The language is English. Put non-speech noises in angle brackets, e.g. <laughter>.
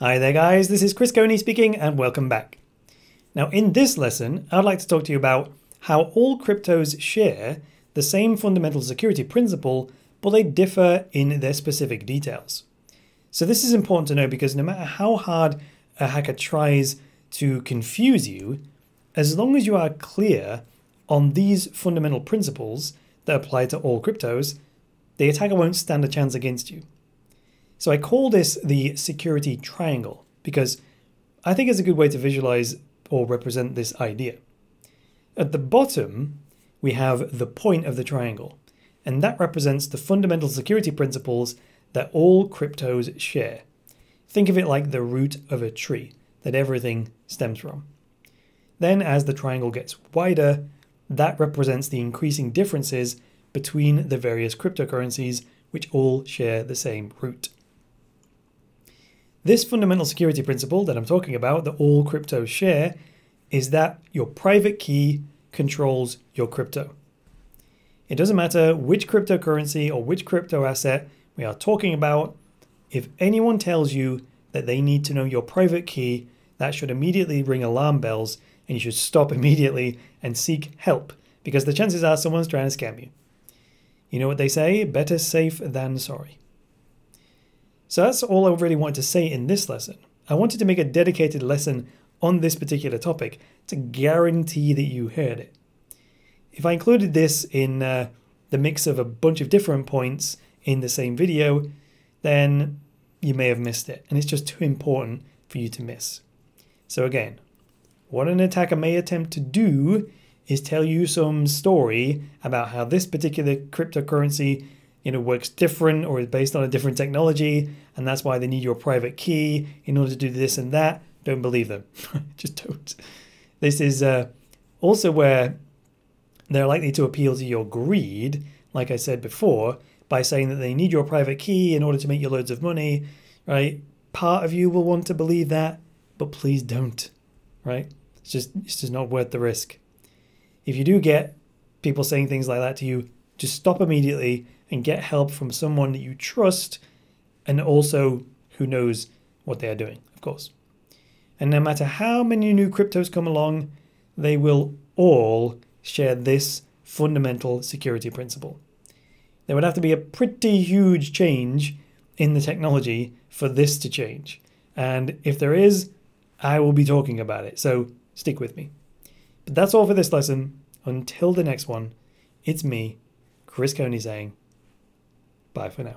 Hi there guys, this is Chris Coney speaking and welcome back. Now in this lesson, I'd like to talk to you about how all cryptos share the same fundamental security principle, but they differ in their specific details. So this is important to know because no matter how hard a hacker tries to confuse you, as long as you are clear on these fundamental principles that apply to all cryptos, the attacker won't stand a chance against you. So I call this the security triangle because I think it's a good way to visualize or represent this idea. At the bottom, we have the point of the triangle, and that represents the fundamental security principles that all cryptos share. Think of it like the root of a tree that everything stems from. Then, as the triangle gets wider, that represents the increasing differences between the various cryptocurrencies which all share the same root. This fundamental security principle that I'm talking about, that all cryptos share, is that your private key controls your crypto. It doesn't matter which cryptocurrency or which crypto asset we are talking about, if anyone tells you that they need to know your private key, that should immediately ring alarm bells and you should stop <laughs> immediately and seek help because the chances are someone's trying to scam you. You know what they say? Better safe than sorry. So that's all I really wanted to say in this lesson. I wanted to make a dedicated lesson on this particular topic to guarantee that you heard it. If I included this in uh, the mix of a bunch of different points in the same video, then you may have missed it, and it's just too important for you to miss. So again, what an attacker may attempt to do is tell you some story about how this particular cryptocurrency you know works different or is based on a different technology and that's why they need your private key in order to do this and that. Don't believe them. <laughs> Just don't. This is uh, also where they're likely to appeal to your greed like i said before by saying that they need your private key in order to make you loads of money right? Part of you will want to believe that but please don't right? It's just it's just not worth the risk. If you do get people saying things like that to you just stop immediately and get help from someone that you trust and also who knows what they are doing, of course. And no matter how many new cryptos come along, they will all share this fundamental security principle. There would have to be a pretty huge change in the technology for this to change. And if there is, I will be talking about it. So stick with me. But that's all for this lesson. Until the next one, it's me, Chris Coney saying, Bye for now.